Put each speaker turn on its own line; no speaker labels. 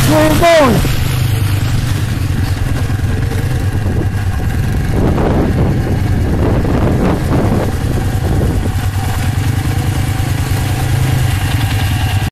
that's where I'm going.